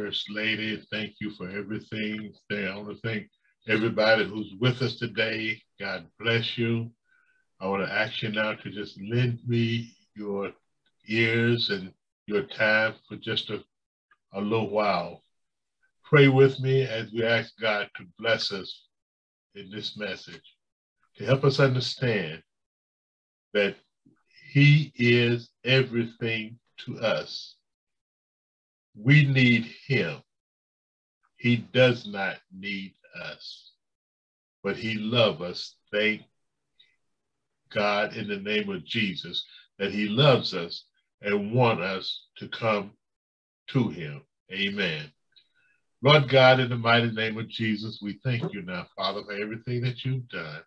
First Lady. Thank you for everything. I want to thank everybody who's with us today. God bless you. I want to ask you now to just lend me your ears and your time for just a, a little while. Pray with me as we ask God to bless us in this message, to help us understand that He is everything to us. We need Him. He does not need us, but He loves us. Thank God in the name of Jesus that he loves us and want us to come to him. Amen. Lord God, in the mighty name of Jesus, we thank you now, Father, for everything that you've done.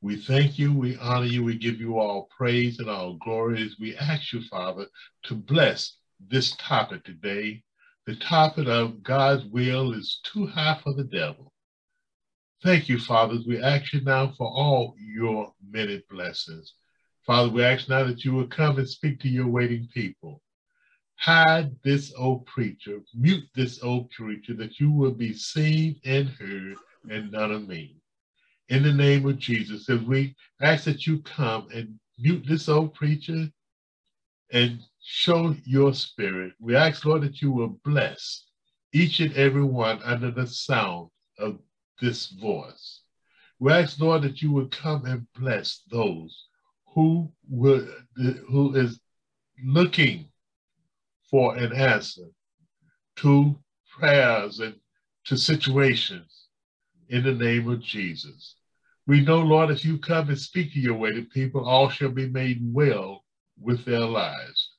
We thank you, we honor you, we give you all praise and all glory as we ask you, Father, to bless this topic today. The topic of God's will is too high for the devil. Thank you, Father. We ask you now for all your many blessings. Father, we ask now that you will come and speak to your waiting people. Hide this old preacher, mute this old preacher, that you will be seen and heard and none of me. In the name of Jesus, as we ask that you come and mute this old preacher and show your spirit, we ask, Lord, that you will bless each and every one under the sound of this voice. We ask, Lord, that you would come and bless those who would, who is looking for an answer to prayers and to situations in the name of Jesus. We know, Lord, if you come and speak to your waiting people, all shall be made well with their lives,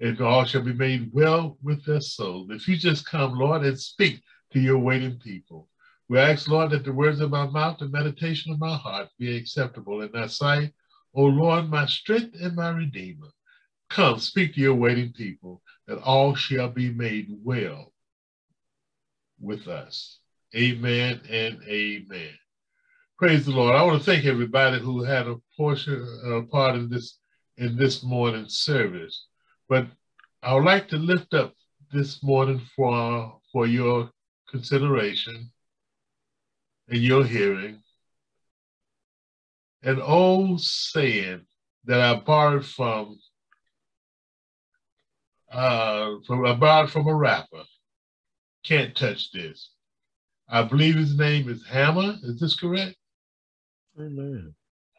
and all shall be made well with their souls. If you just come, Lord, and speak to your waiting people, we ask, Lord, that the words of my mouth and meditation of my heart be acceptable in thy sight. O Lord, my strength and my redeemer. Come, speak to your waiting people, that all shall be made well with us. Amen and amen. Praise the Lord. I want to thank everybody who had a portion, a part in this in this morning's service. But I would like to lift up this morning for for your consideration in your hearing an old saying that I borrowed from uh, from I borrowed from a rapper. Can't touch this. I believe his name is Hammer. Is this correct? Amen.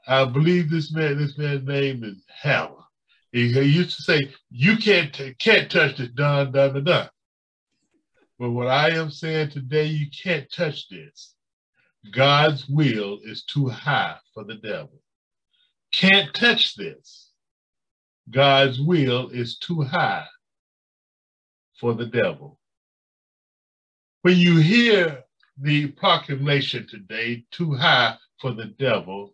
I believe this man. This man's name is Hammer. He, he used to say, "You can't can't touch this, done, done, done." But what I am saying today, you can't touch this. God's will is too high for the devil. Can't touch this. God's will is too high for the devil. When you hear the proclamation today, too high for the devil,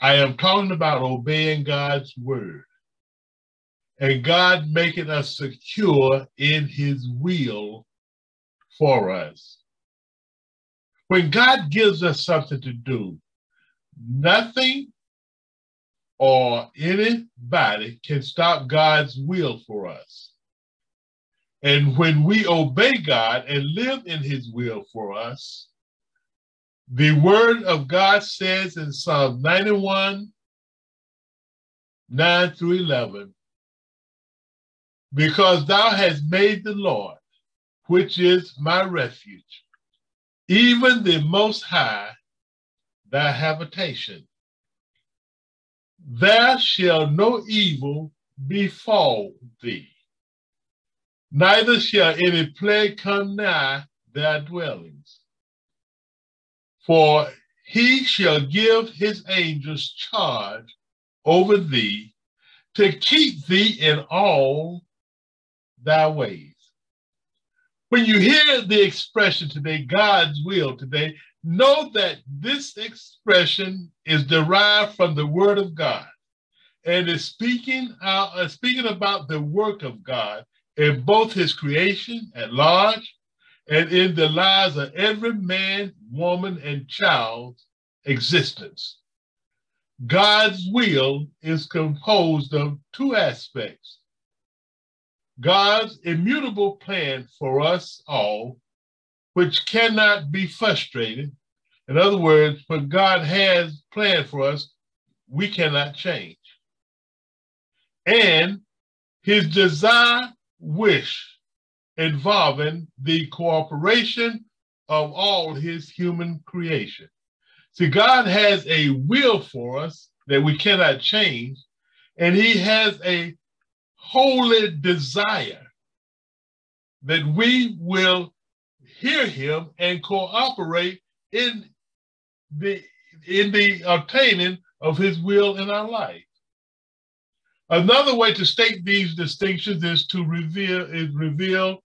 I am talking about obeying God's word and God making us secure in his will for us. When God gives us something to do, nothing or anybody can stop God's will for us. And when we obey God and live in his will for us, the word of God says in Psalm 91, 9 through 11, because thou hast made the Lord, which is my refuge, even the Most High, thy habitation. There shall no evil befall thee, neither shall any plague come nigh thy dwellings. For he shall give his angels charge over thee to keep thee in all thy ways. When you hear the expression today, God's will today, know that this expression is derived from the Word of God and is speaking out, uh, speaking about the work of God in both His creation at large and in the lives of every man, woman, and child's existence. God's will is composed of two aspects God's immutable plan for us all, which cannot be frustrated. In other words, what God has planned for us, we cannot change. And his desire, wish, involving the cooperation of all his human creation. See, God has a will for us that we cannot change, and he has a holy desire that we will hear him and cooperate in the in the obtaining of his will in our life. Another way to state these distinctions is to reveal is reveal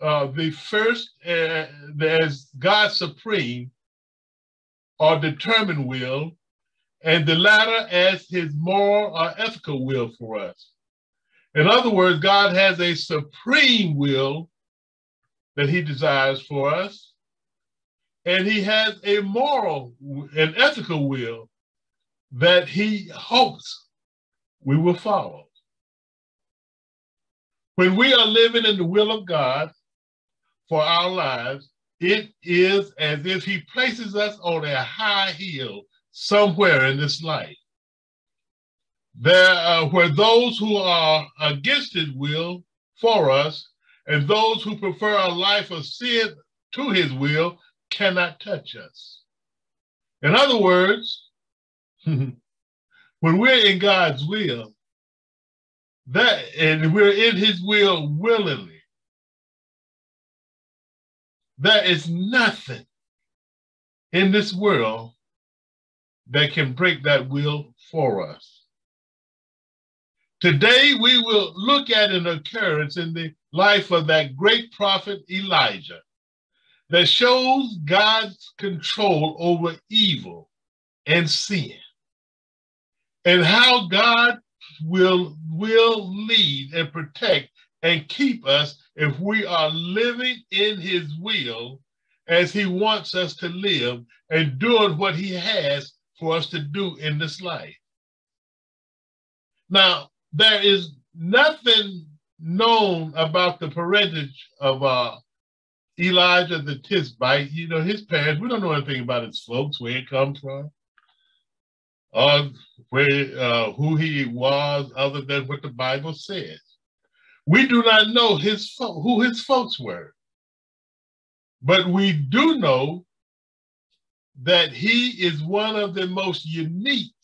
uh, the first uh, as God supreme or determined will, and the latter as his moral or ethical will for us. In other words, God has a supreme will that he desires for us, and he has a moral and ethical will that he hopes we will follow. When we are living in the will of God for our lives, it is as if he places us on a high hill somewhere in this life. There uh, where those who are against his will for us and those who prefer a life of sin to his will cannot touch us. In other words, when we're in God's will, that and we're in his will willingly, there is nothing in this world that can break that will for us. Today, we will look at an occurrence in the life of that great prophet Elijah that shows God's control over evil and sin and how God will, will lead and protect and keep us if we are living in his will as he wants us to live and doing what he has for us to do in this life. Now, there is nothing known about the parentage of uh, Elijah the Tishbite. You know, his parents, we don't know anything about his folks, where he comes from, or where, uh, who he was, other than what the Bible says. We do not know his who his folks were, but we do know that he is one of the most unique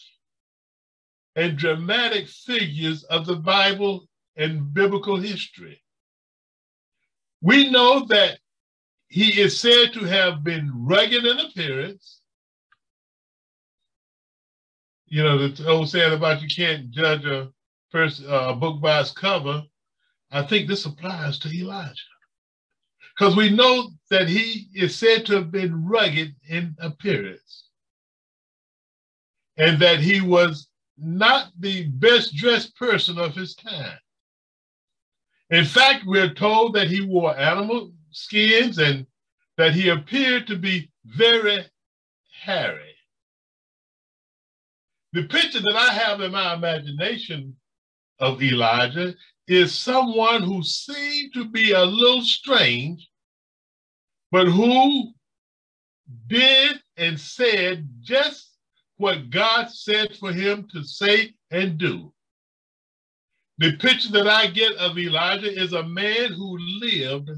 and dramatic figures of the Bible and biblical history. We know that he is said to have been rugged in appearance. You know, the old saying about you can't judge a, uh, a book by its cover. I think this applies to Elijah. Because we know that he is said to have been rugged in appearance and that he was not the best dressed person of his time. In fact, we're told that he wore animal skins and that he appeared to be very hairy. The picture that I have in my imagination of Elijah is someone who seemed to be a little strange, but who did and said just what God said for him to say and do. The picture that I get of Elijah is a man who lived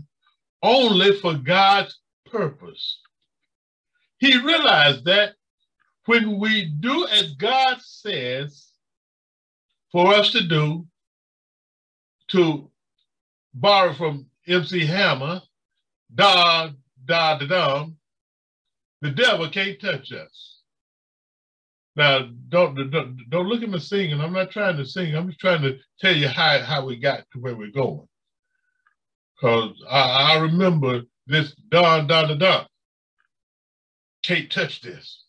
only for God's purpose. He realized that when we do as God says for us to do, to borrow from MC Hammer, da, da, da, dum, the devil can't touch us. Now, don't, don't, don't look at me singing. I'm not trying to sing. I'm just trying to tell you how, how we got to where we're going. Because I, I remember this da, da, da, da. Can't touch this.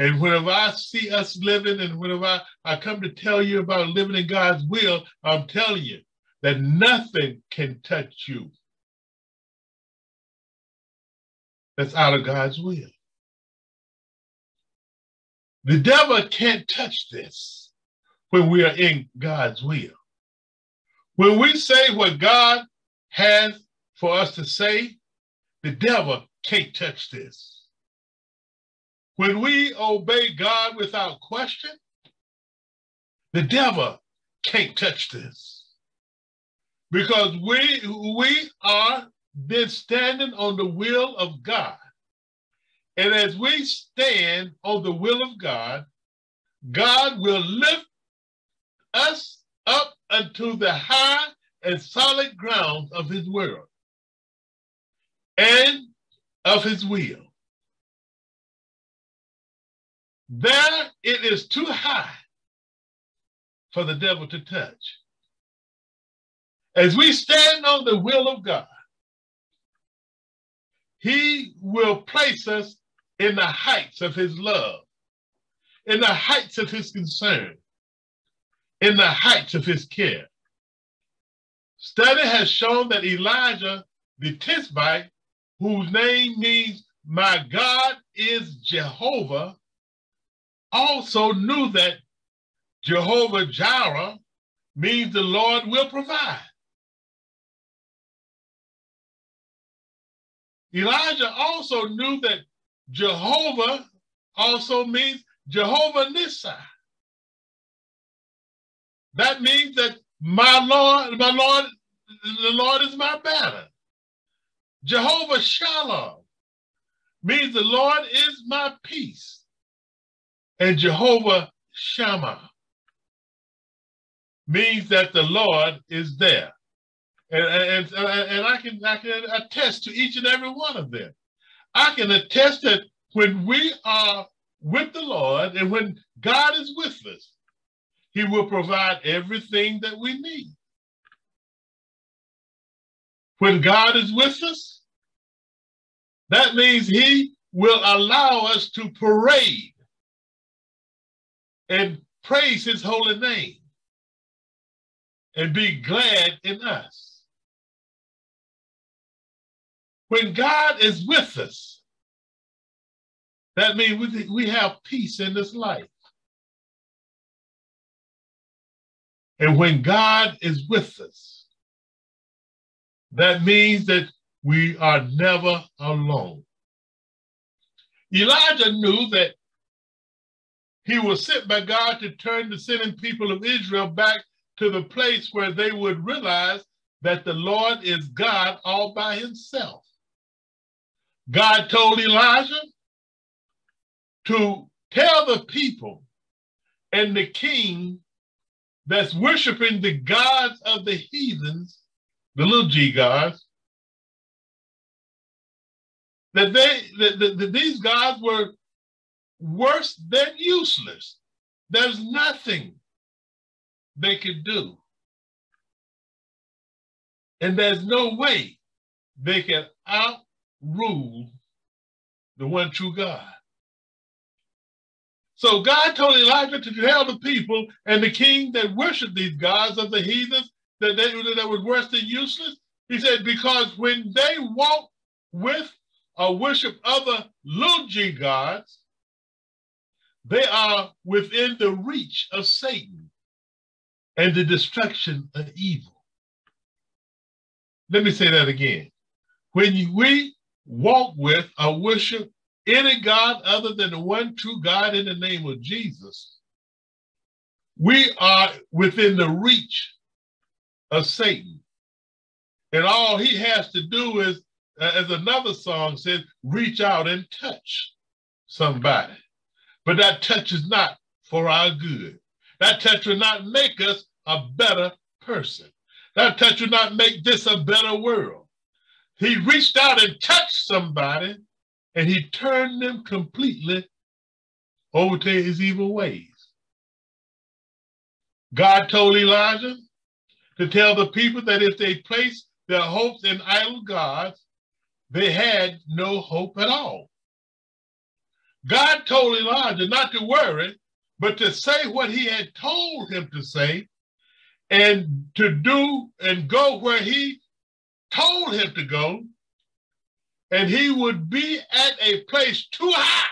And whenever I see us living and whenever I, I come to tell you about living in God's will, I'm telling you that nothing can touch you that's out of God's will. The devil can't touch this when we are in God's will. When we say what God has for us to say, the devil can't touch this. When we obey God without question, the devil can't touch this. Because we, we are then standing on the will of God. And as we stand on the will of God, God will lift us up unto the high and solid ground of his world and of his will. There it is too high for the devil to touch. As we stand on the will of God, he will place us in the heights of his love, in the heights of his concern, in the heights of his care. Study has shown that Elijah the Tishbite, whose name means my God is Jehovah, also knew that Jehovah Jireh means the Lord will provide. Elijah also knew that Jehovah also means Jehovah Nissi. That means that my Lord, my Lord, the Lord is my banner. Jehovah Shalom means the Lord is my peace. And Jehovah Shammah means that the Lord is there. And, and, and I, can, I can attest to each and every one of them. I can attest that when we are with the Lord and when God is with us, he will provide everything that we need. When God is with us, that means he will allow us to parade and praise his holy name and be glad in us. When God is with us, that means we, we have peace in this life. And when God is with us, that means that we are never alone. Elijah knew that he was sent by God to turn the sinning people of Israel back to the place where they would realize that the Lord is God all by himself. God told Elijah to tell the people and the king that's worshiping the gods of the heathens, the little g gods, that they that, that, that these gods were worse than useless. There's nothing they could do. And there's no way they can outrule the one true God. So God told Elijah to tell the people and the king that worshiped these gods of the heathens that they that were worse than useless. He said, because when they walk with or worship other little g gods, they are within the reach of Satan and the destruction of evil. Let me say that again. When we walk with or worship any God other than the one true God in the name of Jesus, we are within the reach of Satan. And all he has to do is, uh, as another song says, reach out and touch somebody. But that touch is not for our good. That touch will not make us a better person. That touch will not make this a better world. He reached out and touched somebody and he turned them completely over to his evil ways. God told Elijah to tell the people that if they placed their hopes in idol gods, they had no hope at all. God told Elijah not to worry, but to say what he had told him to say and to do and go where he told him to go and he would be at a place too high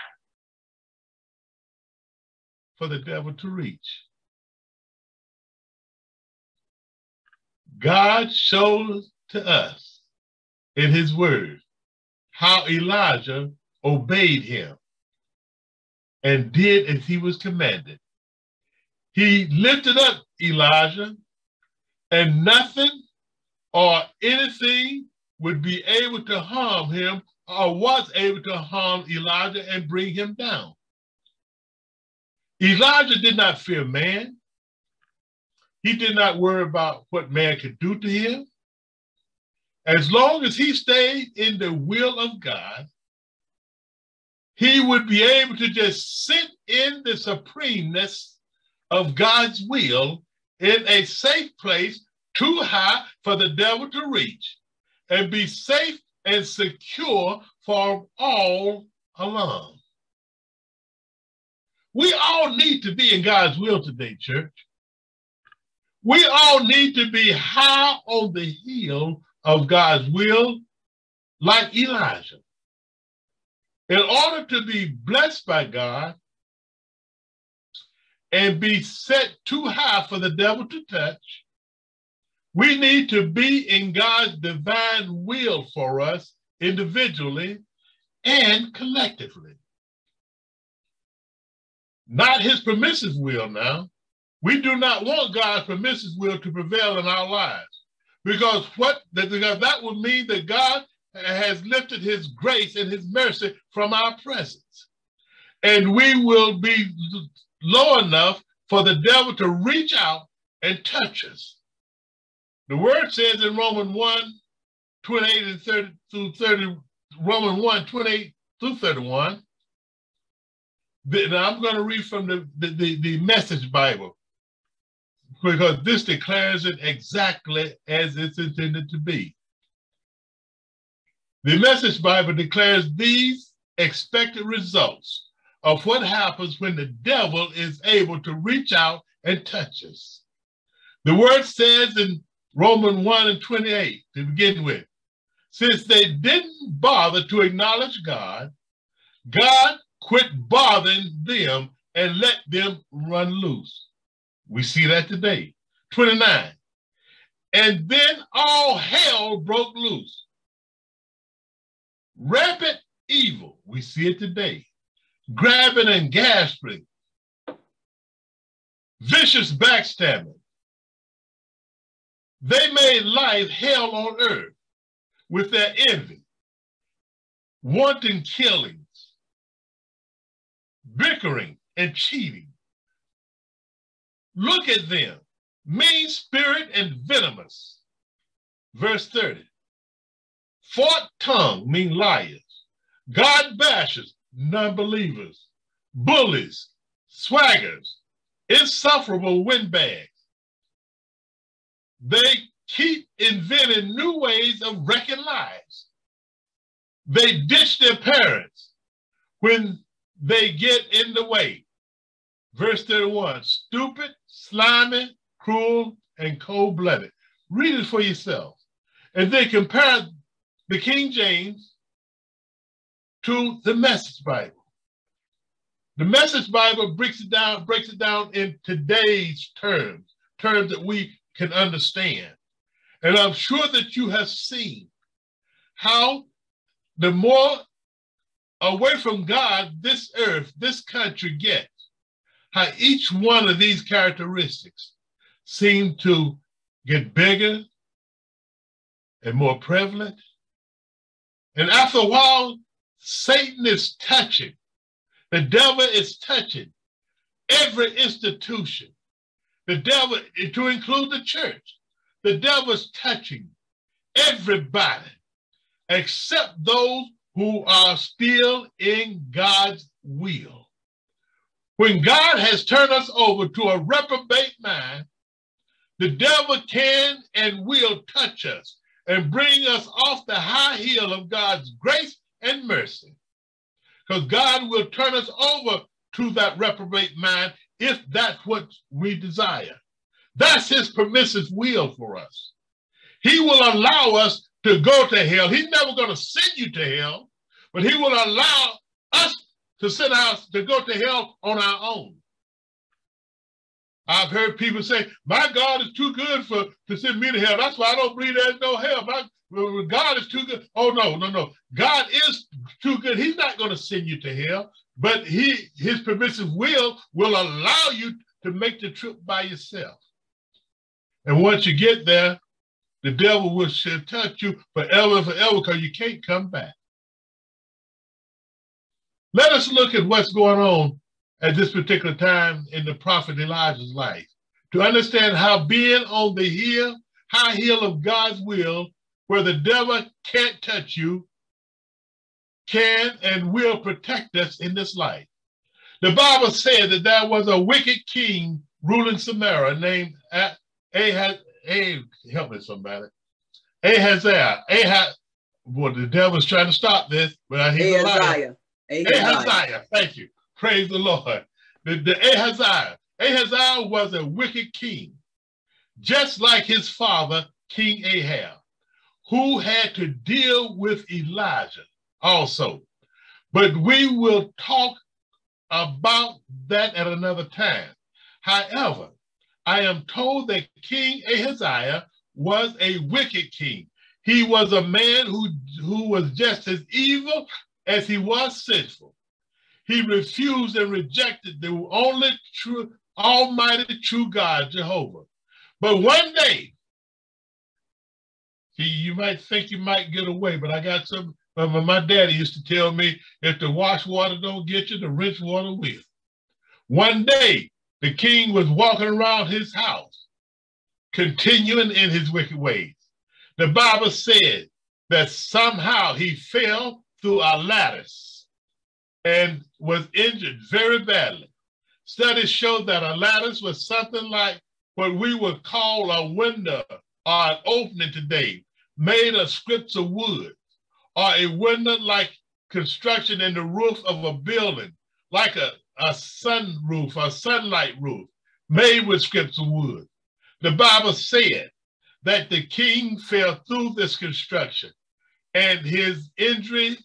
for the devil to reach. God shows to us in his word how Elijah obeyed him and did as he was commanded. He lifted up Elijah, and nothing or anything would be able to harm him or was able to harm Elijah and bring him down. Elijah did not fear man. He did not worry about what man could do to him. As long as he stayed in the will of God, he would be able to just sit in the supremeness of God's will in a safe place too high for the devil to reach and be safe and secure for all alone. We all need to be in God's will today, church. We all need to be high on the hill of God's will, like Elijah. In order to be blessed by God and be set too high for the devil to touch, we need to be in God's divine will for us individually and collectively. Not his permissive will now. We do not want God's permissive will to prevail in our lives because what because that would mean that God has lifted his grace and his mercy from our presence. And we will be low enough for the devil to reach out and touch us. The word says in Romans 1, 28 and 30 through 30, Romans 1, 28 through 31. Now I'm going to read from the, the, the, the message Bible because this declares it exactly as it's intended to be. The message Bible declares these expected results of what happens when the devil is able to reach out and touch us. The word says in Romans 1 and 28 to begin with. Since they didn't bother to acknowledge God, God quit bothering them and let them run loose. We see that today. 29. And then all hell broke loose. Rapid evil, we see it today. Grabbing and gasping. Vicious backstabbing, they made life hell on earth with their envy, wanton killings, bickering, and cheating. Look at them, mean spirit and venomous. Verse 30. Forked tongue mean liars, God bashers, non-believers, bullies, swaggers, insufferable windbags they keep inventing new ways of wrecking lives. They ditch their parents when they get in the way. Verse 31 stupid, slimy, cruel, and cold blooded. Read it for yourself. And they compare the King James to the Message Bible. The Message Bible breaks it down, breaks it down in today's terms, terms that we can understand. And I'm sure that you have seen how the more away from God this earth, this country gets, how each one of these characteristics seem to get bigger and more prevalent. And after a while, Satan is touching, the devil is touching every institution, the devil, to include the church, the devil is touching everybody except those who are still in God's will. When God has turned us over to a reprobate mind, the devil can and will touch us and bring us off the high hill of God's grace and mercy. Because God will turn us over to that reprobate mind if that's what we desire. That's his permissive will for us. He will allow us to go to hell. He's never going to send you to hell, but he will allow us to send us to go to hell on our own. I've heard people say, my God is too good for to send me to hell. That's why I don't believe there's no hell. My God is too good. Oh, no, no, no. God is too good. He's not going to send you to hell, but he his permissive will will allow you to make the trip by yourself. And once you get there, the devil will touch you forever and forever because you can't come back. Let us look at what's going on at this particular time in the prophet Elijah's life to understand how being on the hill, high hill of God's will, where the devil can't touch you, can and will protect us in this life. The Bible said that there was a wicked king ruling Samaria named Ahaz, Ahaz help me somebody, Ahaziah. Ahaz, well, the devil's trying to stop this, but I hear Ahaziah. Ahaziah, thank you. Praise the Lord. The, the Ahaziah. Ahaziah was a wicked king, just like his father, King Ahab, who had to deal with Elijah also. But we will talk about that at another time. However, I am told that King Ahaziah was a wicked king. He was a man who, who was just as evil as he was sinful he refused and rejected the only true, almighty true God, Jehovah. But one day, see, you might think you might get away, but I got some. But my daddy used to tell me, if the wash water don't get you, the rinse water will. One day, the king was walking around his house, continuing in his wicked ways. The Bible said that somehow he fell through a lattice and was injured very badly. Studies show that a lattice was something like what we would call a window or an opening today, made of strips of wood, or a window like construction in the roof of a building, like a, a sun roof, a sunlight roof, made with strips of wood. The Bible said that the king fell through this construction and his injury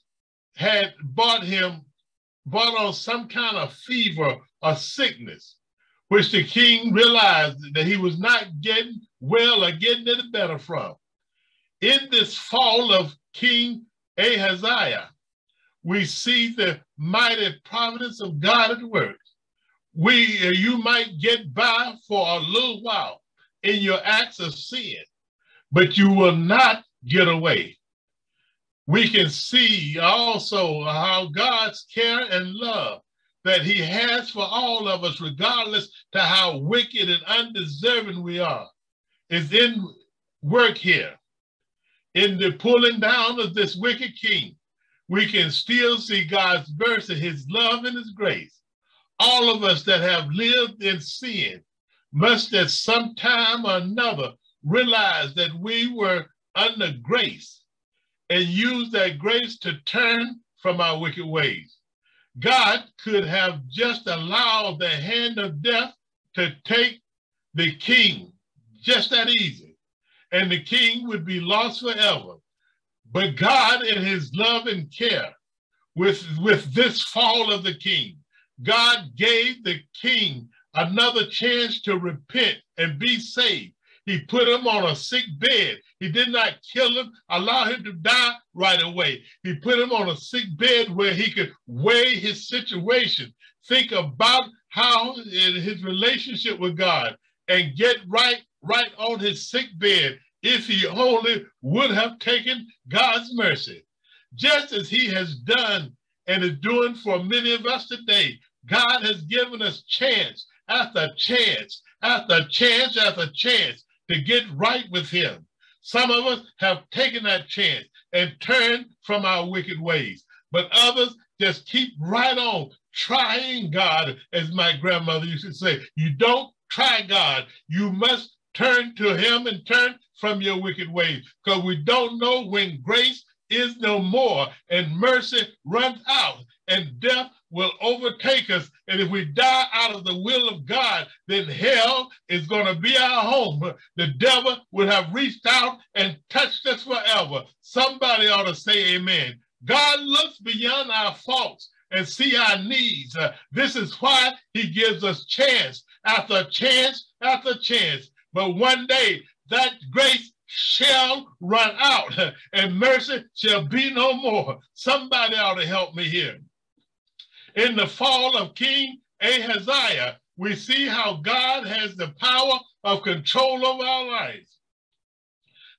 had brought him brought on some kind of fever or sickness, which the king realized that he was not getting well or getting any better from. In this fall of King Ahaziah, we see the mighty providence of God at work. We, you might get by for a little while in your acts of sin, but you will not get away we can see also how God's care and love that he has for all of us, regardless to how wicked and undeserving we are, is in work here. In the pulling down of this wicked king, we can still see God's mercy, his love and his grace. All of us that have lived in sin must at some time or another realize that we were under grace and use that grace to turn from our wicked ways. God could have just allowed the hand of death to take the king just that easy, and the king would be lost forever. But God, in his love and care, with, with this fall of the king, God gave the king another chance to repent and be saved. He put him on a sick bed. He did not kill him, allow him to die right away. He put him on a sick bed where he could weigh his situation, think about how in his relationship with God, and get right, right on his sick bed if he only would have taken God's mercy. Just as he has done and is doing for many of us today, God has given us chance after chance after chance after chance to get right with him. Some of us have taken that chance and turned from our wicked ways, but others just keep right on trying God, as my grandmother used to say. You don't try God, you must turn to him and turn from your wicked ways because we don't know when grace is no more and mercy runs out and death will overtake us. And if we die out of the will of God, then hell is going to be our home. The devil would have reached out and touched us forever. Somebody ought to say amen. God looks beyond our faults and see our needs. Uh, this is why he gives us chance after chance after chance. But one day that grace shall run out and mercy shall be no more. Somebody ought to help me here. In the fall of King Ahaziah, we see how God has the power of control over our lives.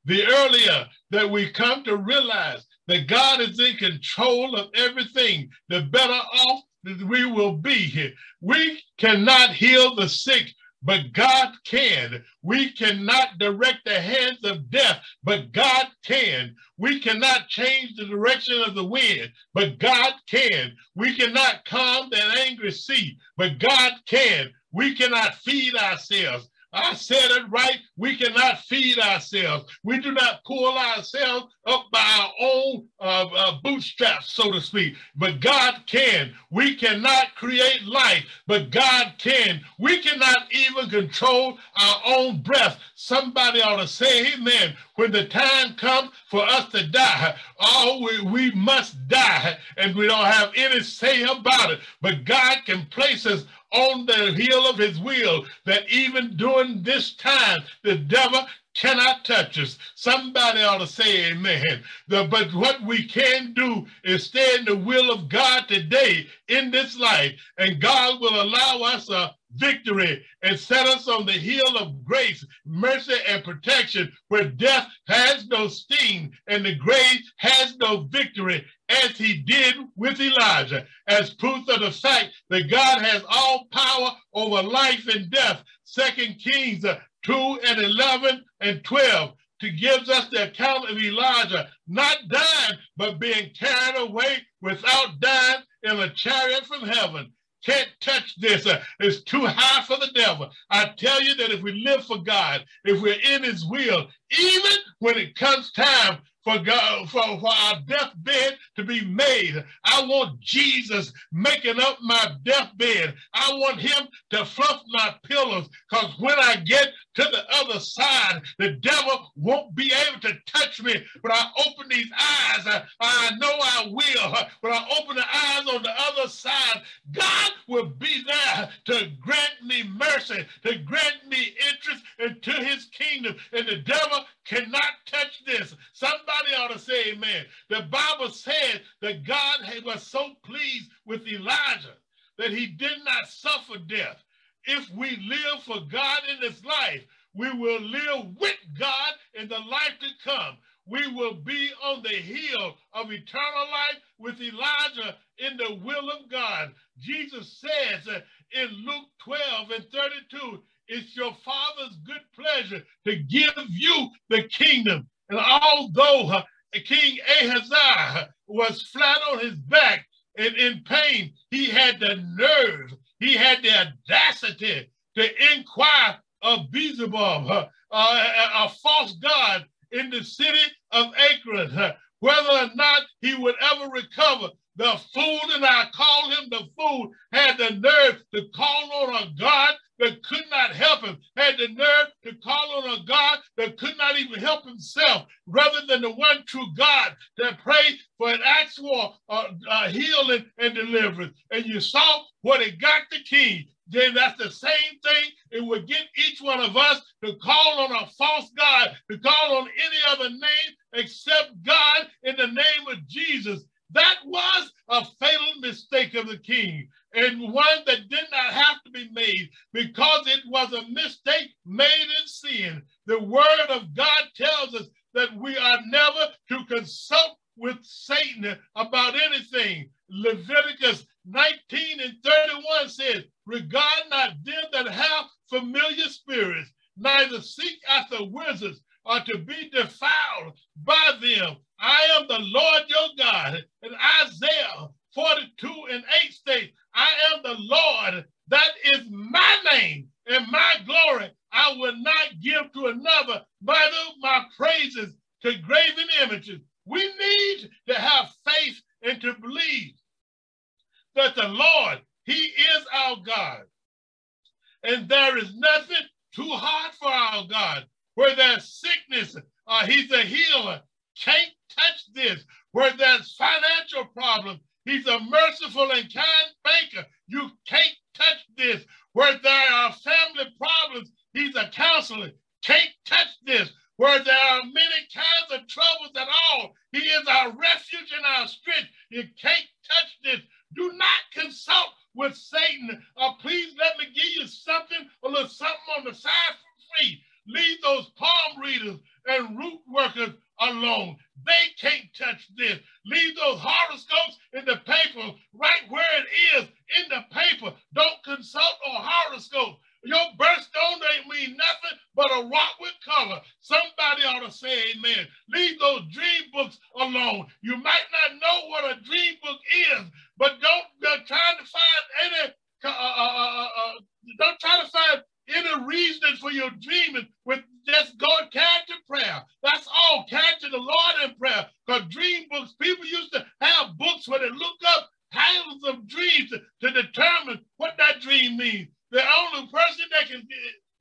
The earlier that we come to realize that God is in control of everything, the better off we will be. Here. We cannot heal the sick but God can. We cannot direct the hands of death, but God can. We cannot change the direction of the wind, but God can. We cannot calm that angry sea, but God can. We cannot feed ourselves. I said it right. We cannot feed ourselves. We do not pull ourselves up by our own uh, uh, bootstraps, so to speak. But God can. We cannot create life, but God can. We cannot even control our own breath. Somebody ought to say, Amen. When the time comes for us to die, oh, we, we must die, and we don't have any say about it. But God can place us on the heel of his will that even during this time, the devil cannot touch us. Somebody ought to say amen. The, but what we can do is stay in the will of God today in this life, and God will allow us a victory and set us on the hill of grace, mercy, and protection where death has no sting and the grave has no victory as he did with Elijah, as proof of the fact that God has all power over life and death. Second Kings uh, 2 and 11 and 12 to gives us the account of Elijah not dying, but being carried away without dying in a chariot from heaven. Can't touch this. Uh, it's too high for the devil. I tell you that if we live for God, if we're in his will, even when it comes time for God, for, for our deathbed to be made. I want Jesus making up my deathbed. I want him to fluff my pillows because when I get to the other side, the devil won't be able to touch me. But I open these eyes, I, I know I will. But I open the eyes on the other side, God will be there to grant me mercy, to grant me interest into his kingdom. And the devil cannot touch this. Somebody ought to say amen. The Bible said that God was so pleased with Elijah that he did not suffer death. If we live for God in this life, we will live with God in the life to come. We will be on the hill of eternal life with Elijah in the will of God. Jesus says in Luke 12 and 32, it's your father's good pleasure to give you the kingdom. And although uh, King Ahaziah was flat on his back and in pain, he had the nerve, he had the audacity to inquire of Beelzebub, uh, uh, a false god in the city of Ekron, uh, whether or not he would ever recover. The fool, and I call him the fool, had the nerve to call on a God that could not help him, had the nerve to call on a God that could not even help himself, rather than the one true God that prayed for an actual uh, uh, healing and deliverance. And you saw what it got the king. Then that's the same thing it would get each one of us to call on a false God, to call on any other name except God in the name of Jesus. That was a fatal mistake of the king and one that did not have to be made because it was a mistake made in sin. The word of God tells us that we are never to consult with Satan about anything. Leviticus 19 and 31 says, Regard not them that have familiar spirits, neither seek after wizards, or to be defiled by them. I am the Lord your God. And Isaiah 42 and 8 states, I am the Lord, that is my name and my glory. I will not give to another, neither my praises to graven images. We need to have faith and to believe that the Lord, He is our God. And there is nothing too hard for our God. Where there's sickness, uh, He's a healer. Can't touch this. Where there's financial problems, He's a merciful and kind banker. You can't touch this. Where there are family problems, he's a counselor. Can't touch this. Where there are many kinds of troubles at all, he is our refuge and our strength. You can't touch this. Do not consult with Satan. Or please let me give you something, a little something on the side for free. Leave those palm readers and root workers alone. They can't touch this. Leave those horoscopes in the paper right where it is in the paper. Don't consult a horoscope. Your birthstone ain't mean nothing but a rock with color. Somebody ought to say amen. Leave those dream books alone. You might not know what a dream book is, but don't uh, try to find any uh, uh, uh, uh don't try to find any reason for your dreaming with just God carry to prayer. That's all. To the Lord in prayer. Because dream books, people used to have books where they look up titles of dreams to, to determine what that dream means. The only person that can,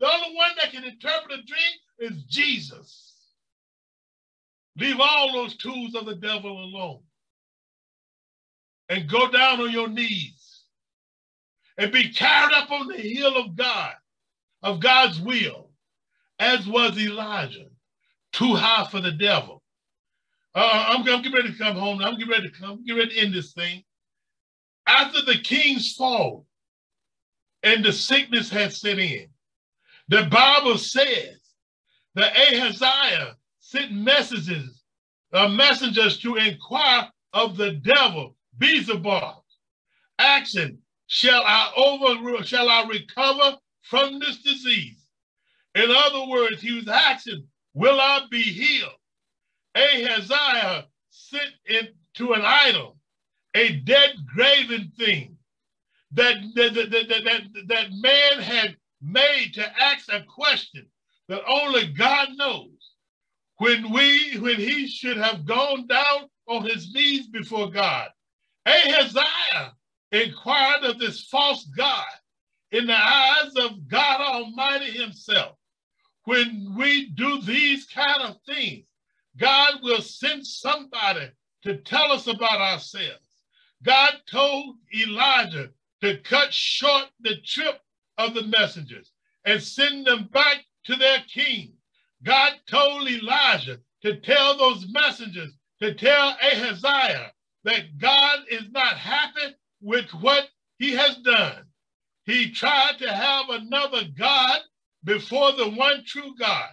the only one that can interpret a dream is Jesus. Leave all those tools of the devil alone and go down on your knees and be carried up on the hill of God, of God's will as was Elijah, too high for the devil. Uh, I'm, I'm getting ready to come home. I'm getting ready to come, get ready to end this thing. After the king's fall and the sickness had set in, the Bible says that Ahaziah sent messages, uh, messengers to inquire of the devil, Beelzebub, asking, shall I over, shall I recover from this disease? In other words, he was asking, Will I be healed? Ahaziah sent into an idol, a dead graven thing that, that, that, that, that man had made to ask a question that only God knows. When we, when he should have gone down on his knees before God, Ahaziah inquired of this false God in the eyes of God Almighty himself when we do these kind of things, God will send somebody to tell us about ourselves. God told Elijah to cut short the trip of the messengers and send them back to their king. God told Elijah to tell those messengers, to tell Ahaziah that God is not happy with what he has done. He tried to have another God before the one true God.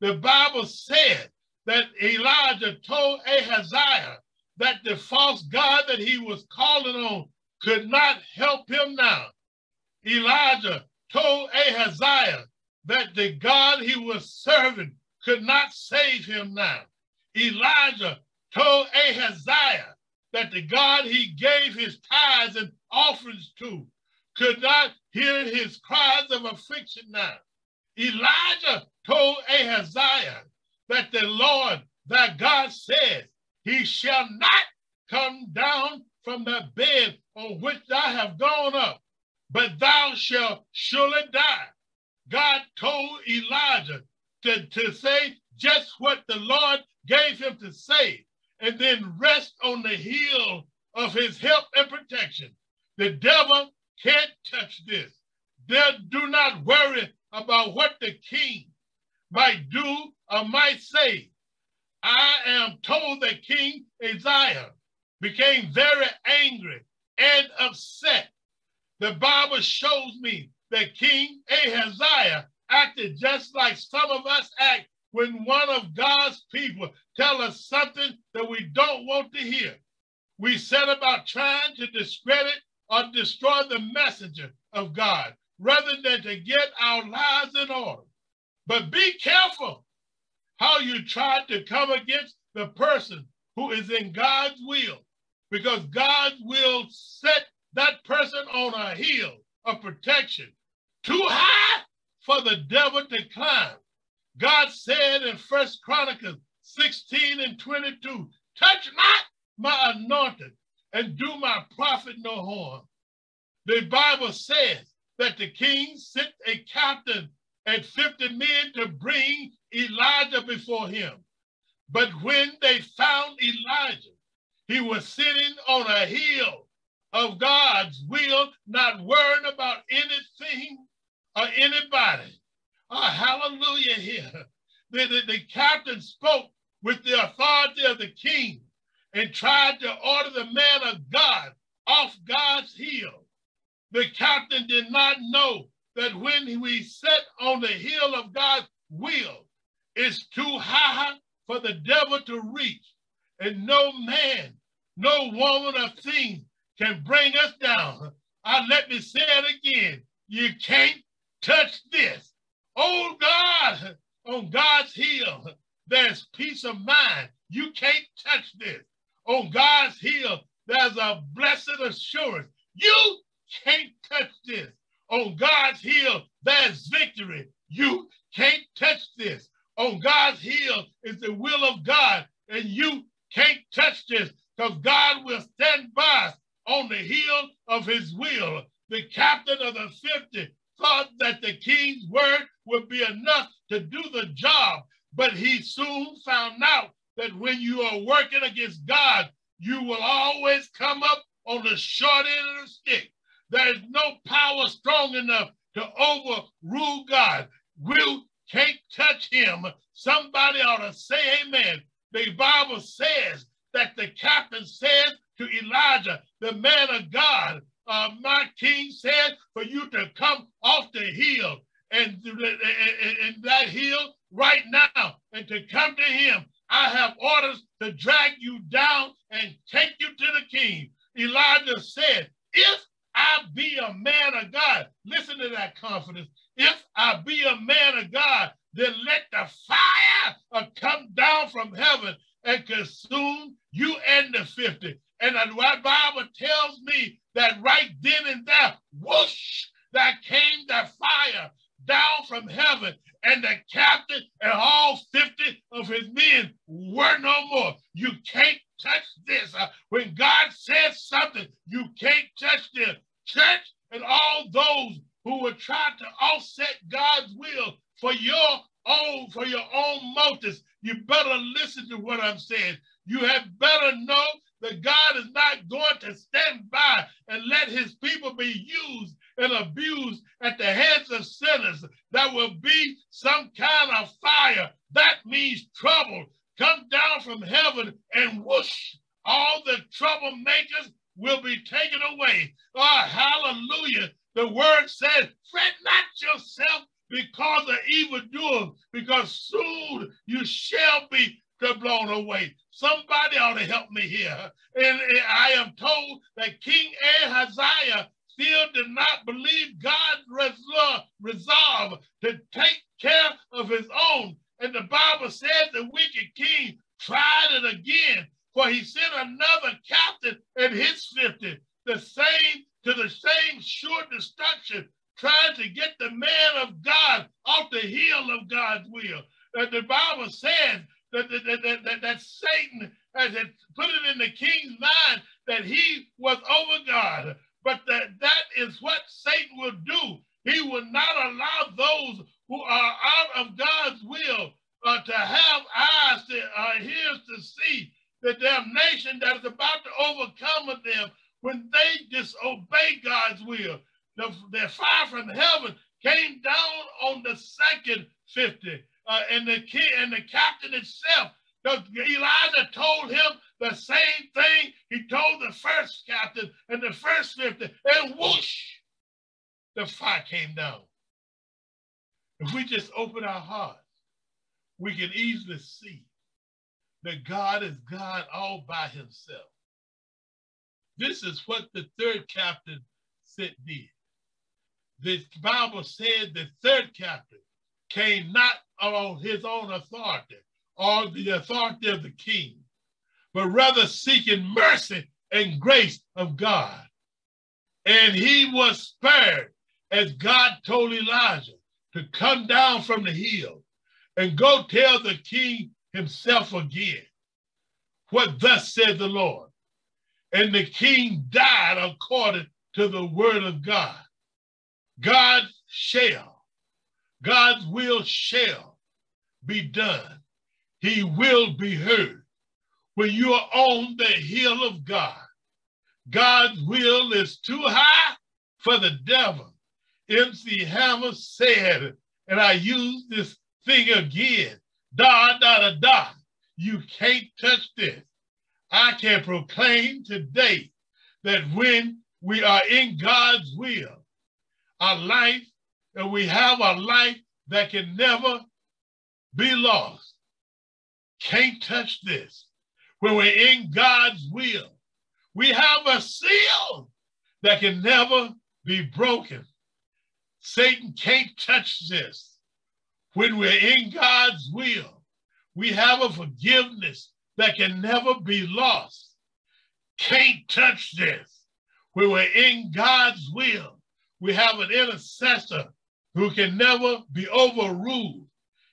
The Bible said that Elijah told Ahaziah that the false God that he was calling on could not help him now. Elijah told Ahaziah that the God he was serving could not save him now. Elijah told Ahaziah that the God he gave his tithes and offerings to could not hear his cries of affliction now. Elijah told Ahaziah that the Lord, that God says, he shall not come down from the bed on which thou have gone up, but thou shalt surely die. God told Elijah to, to say just what the Lord gave him to say, and then rest on the heel of his help and protection. The devil can't touch this. Then do not worry about what the king might do or might say. I am told that King Uzziah became very angry and upset. The Bible shows me that King Ahaziah acted just like some of us act when one of God's people tell us something that we don't want to hear. We set about trying to discredit or destroy the messenger of God rather than to get our lives in order. But be careful how you try to come against the person who is in God's will, because God will set that person on a hill of protection too high for the devil to climb. God said in First Chronicles 16 and 22, touch not my anointed and do my prophet no harm. The Bible says that the king sent a captain and 50 men to bring Elijah before him. But when they found Elijah, he was sitting on a hill of God's will, not worrying about anything or anybody. Oh, hallelujah here. The, the, the captain spoke with the authority of the king and tried to order the man of God off God's heel. The captain did not know that when we sit on the hill of God's will, it's too high for the devil to reach, and no man, no woman or thing can bring us down. I let me say it again. You can't touch this. Oh God, on God's hill, there's peace of mind. You can't touch this. On God's hill, there's a blessed assurance. You can't touch this. On God's hill, there's victory. You can't touch this. On God's hill is the will of God, and you can't touch this because God will stand by on the hill of his will. The captain of the 50 thought that the king's word would be enough to do the job, but he soon found out that when you are working against God, you will always come up on the short end of the stick. There is no power strong enough to overrule God. We can't touch him. Somebody ought to say amen. The Bible says that the captain says to Elijah, the man of God, uh, my king said for you to come off the hill and, and that hill right now and to come to him. I have orders to drag you down and take you to the king. Elijah said, if I be a man of God, listen to that confidence. If I be a man of God, then let the fire come down from heaven and consume you and the 50. And the Bible tells me that right then and there, whoosh, that came the fire down from heaven, and the captain and all 50 of his men were no more. You can't touch this. Uh, when God says something, you can't touch this. Church and all those who will try to offset God's will for your own, for your own motives, you better listen to what I'm saying. You had better know that God is not going to stand by and let his people be used and abused at the hands of sinners. There will be some kind of fire. That means trouble. Come down from heaven and whoosh, all the troublemakers will be taken away. Oh, hallelujah. The word says, fret not yourself because of evildoers, because soon you shall be blown away. Somebody ought to help me here. And I am told that King Ahaziah still did not believe God's resolve to take care of his own. And the Bible says the wicked king tried it again, for he sent another captain and his 50, the same to the same sure destruction, trying to get the man of God off the hill of God's will. And the Bible says that, that, that, that, that Satan has put it in the king's mind that he was over God. But that, that is what Satan will do. He will not allow those who are out of God's will uh, to have eyes, to uh, ears to see the damnation that is about to overcome them when they disobey God's will. The, the fire from heaven came down on the second 50 uh, and the king and the captain himself. Elijah told him the same thing he told the first captain and the first 50, and whoosh, the fire came down. If we just open our hearts, we can easily see that God is God all by himself. This is what the third captain said did. The Bible said the third captain came not on his own authority or the authority of the king, but rather seeking mercy and grace of God. And he was spared as God told Elijah to come down from the hill and go tell the king himself again what thus said the Lord. And the king died according to the word of God. God shall God's will shall be done. He will be heard. When you are on the hill of God, God's will is too high for the devil. MC Hammer said, and I use this thing again, da, da, da, da. You can't touch this. I can proclaim today that when we are in God's will, our life, and we have a life that can never be lost. Can't touch this. When we're in God's will, we have a seal that can never be broken. Satan can't touch this. When we're in God's will, we have a forgiveness that can never be lost. Can't touch this. When we're in God's will, we have an intercessor who can never be overruled.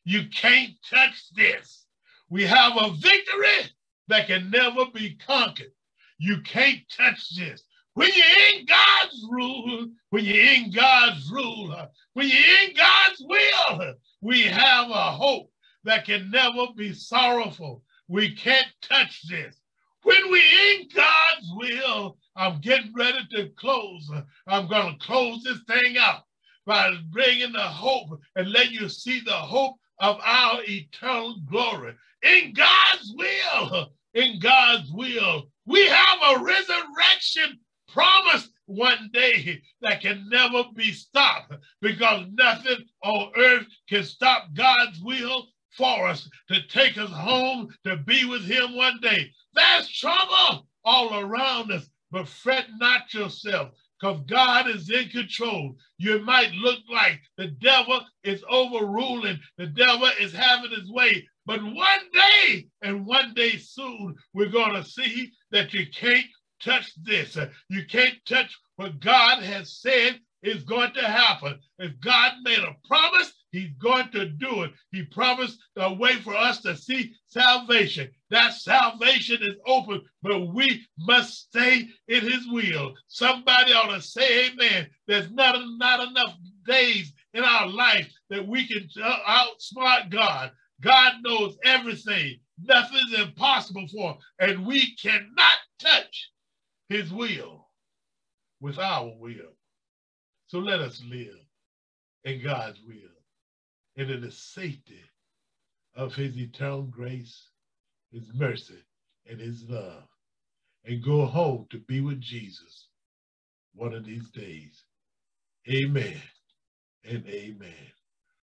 You can't touch this. We have a victory that can never be conquered. You can't touch this. When you're in God's rule, when you're in God's rule, when you're in God's will, we have a hope that can never be sorrowful. We can't touch this. When we're in God's will, I'm getting ready to close. I'm going to close this thing out by bringing the hope and let you see the hope of our eternal glory. In God's will, in God's will, we have a resurrection promise one day that can never be stopped because nothing on earth can stop God's will for us to take us home to be with him one day. There's trouble all around us, but fret not yourself because God is in control. You might look like the devil is overruling, the devil is having his way, but one day and one day soon, we're going to see that you can't touch this. You can't touch what God has said is going to happen. If God made a promise, He's going to do it. He promised a way for us to see salvation. That salvation is open, but we must stay in his will. Somebody ought to say amen. There's not, not enough days in our life that we can uh, outsmart God. God knows everything. Nothing's impossible for him, and we cannot touch his will with our will. So let us live in God's will and in the safety of his eternal grace, his mercy, and his love, and go home to be with Jesus one of these days. Amen and amen.